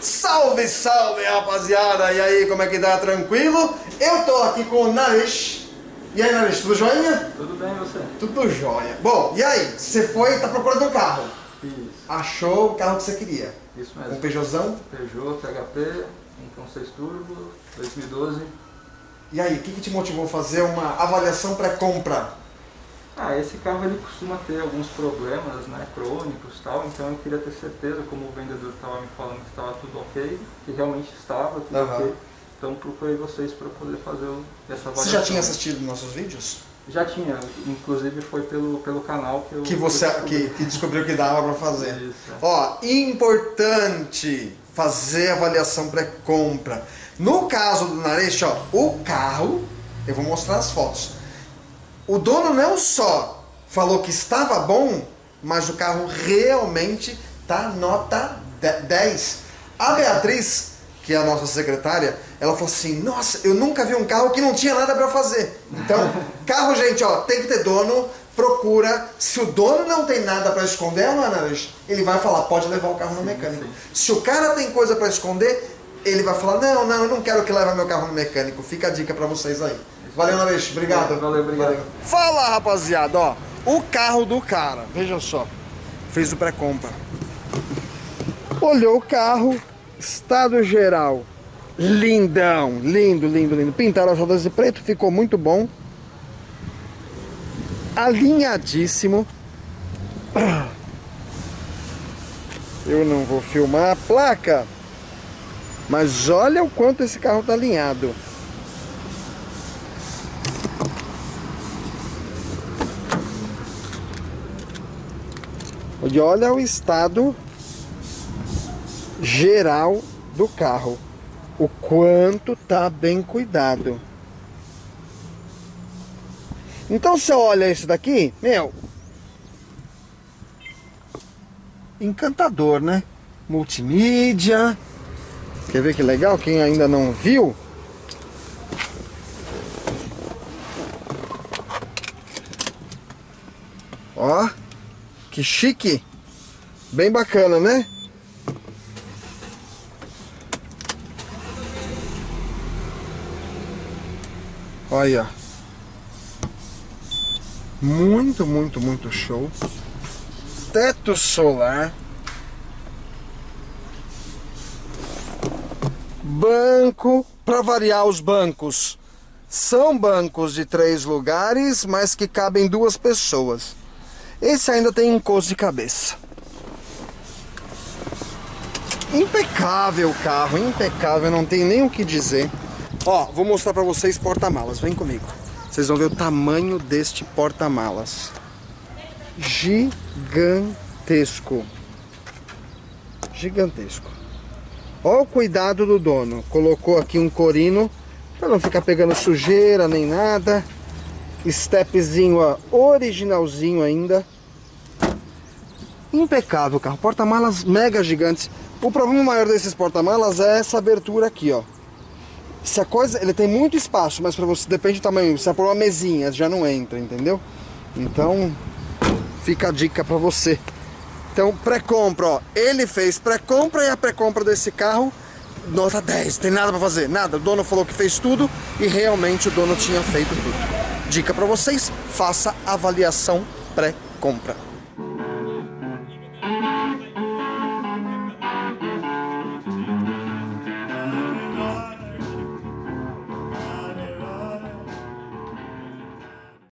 Salve, salve, rapaziada! E aí, como é que tá? Tranquilo? Eu tô aqui com o Naresh. E aí, Naresh, tudo joinha? Tudo bem, você? Tudo jóia. Bom, e aí? Você foi, tá procurando um carro? Isso. Achou o carro que você queria? Isso Um mesmo. Peugeotzão? Peugeot, THP, 1.6 Turbo, 2012. E aí, o que, que te motivou a fazer uma avaliação pré-compra? Ah, esse carro ele costuma ter alguns problemas, né, crônicos tal, então eu queria ter certeza, como o vendedor estava me falando que estava tudo ok, que realmente estava tudo Aham. ok. Então procurei vocês para poder fazer essa avaliação. Você já tinha assistido nossos vídeos? Já tinha, inclusive foi pelo, pelo canal que eu... Que você descobri. que, que descobriu que dava pra fazer. Isso, é. Ó, importante fazer avaliação pré-compra. No caso do Naresh, ó, o carro, eu vou mostrar as fotos. O dono não só falou que estava bom, mas o carro realmente tá nota de- 10. A Beatriz, que é a nossa secretária, ela falou assim: "Nossa, eu nunca vi um carro que não tinha nada para fazer". Então, carro, gente, ó, tem que ter dono, procura. Se o dono não tem nada para esconder, é, Naresh? ele vai falar: "Pode levar o carro no mecânico". Se o cara tem coisa para esconder, ele vai falar: "Não, não, eu não quero que leve meu carro no mecânico". Fica a dica para vocês aí. Valeu, Naresh. Obrigado. Valeu, obrigado. Fala, rapaziada, ó. O carro do cara, veja só. Fez o pré-compra. Olhou o carro, estado geral. Lindão, lindo, lindo, lindo. Pintaram as rodas de preto, ficou muito bom. Alinhadíssimo. Eu não vou filmar a placa. Mas olha o quanto esse carro tá alinhado. E olha o estado geral do carro. O quanto tá bem cuidado. Então você olha isso daqui, meu. Encantador, né? Multimídia. Quer ver que legal? Quem ainda não viu, ó, que chique. Bem bacana, né? Olha. Muito, muito, muito show. Teto solar. Banco, para variar os bancos. São bancos de três lugares, mas que cabem duas pessoas. Esse ainda tem encosto de cabeça. Impecável o carro, impecável, não tem nem o que dizer. Ó, vou mostrar pra vocês porta-malas, vem comigo. Vocês vão ver o tamanho deste porta-malas. Gigantesco. Gigantesco. Ó o cuidado do dono. Colocou aqui um corino para não ficar pegando sujeira nem nada. Stepzinho originalzinho ainda. Impecável carro. Porta-malas mega gigantes. O problema maior desses porta-malas é essa abertura aqui, ó. Se a coisa, ele tem muito espaço, mas para você depende do tamanho. Se você pôr uma mesinha, já não entra, entendeu? Então, fica a dica para você. Então, pré-compra, ó. Ele fez pré-compra e a pré-compra desse carro nota 10. Tem nada para fazer, nada. O dono falou que fez tudo e realmente o dono tinha feito tudo. Dica para vocês: faça avaliação pré-compra.